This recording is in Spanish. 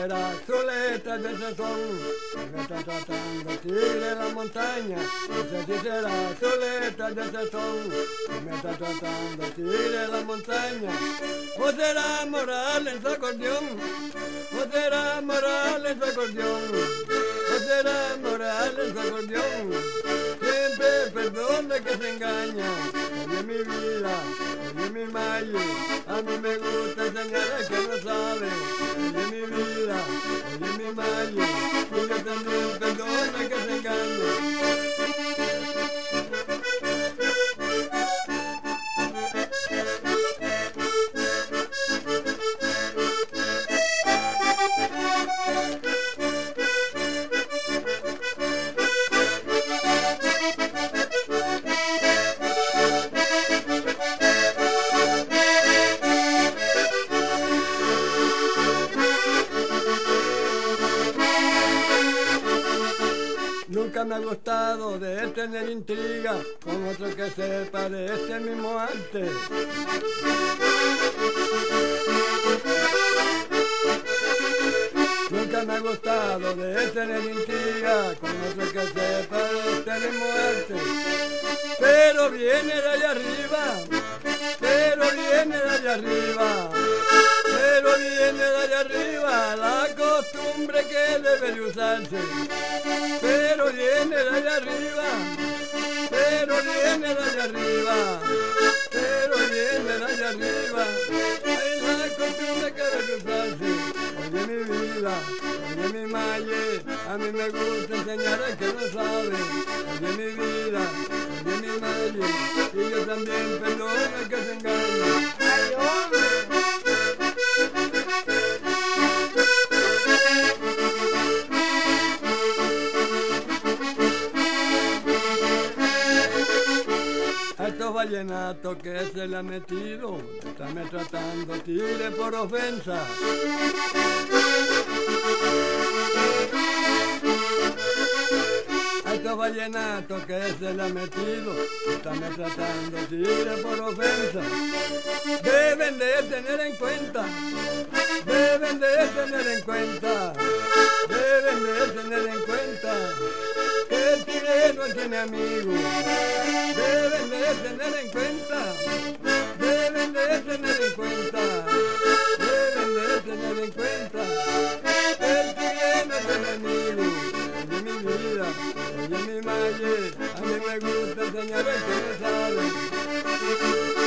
será su letra de ese son que está tratando en la montaña. Sé si será su letra de ese son que me está tratando en la montaña. O será moral en su acordeón, o será moral en su acordeón, o será moral en su acordeón. Siempre perdona que se engaña, oye mi vida, oye mi malle, a mí me gusta enseñar a que no sabe, Nunca me ha gustado de tener intriga con otro que sepa de este mismo arte. Nunca me ha gustado de tener intriga con otro que sepa de este mismo arte. Pero viene de allá arriba, pero viene de allá arriba, pero viene de allá arriba la costumbre que debe de usarse viene de allá arriba, pero viene de allá arriba, pero viene de allá arriba, hay la costumbre que debe usarse. Oye mi vida, oye mi malle, a mí me gusta enseñar a que no sabe. Oye mi vida, oye mi malle, y yo también perdona que se engañe. Ay, hombre. Estos vallenatos que se le ha metido, están tratando tigre por ofensa. A estos vallenatos que se le ha metido, están tratando tigre por ofensa. Deben de tener en cuenta, deben de tener en cuenta, deben de tener en cuenta que el tigre no tiene amigos de tener en cuenta, deben de tener en cuenta, deben de tener en cuenta, el que viene de mi vida, oye mi madre, a mí me gusta enseñar el que me sabe.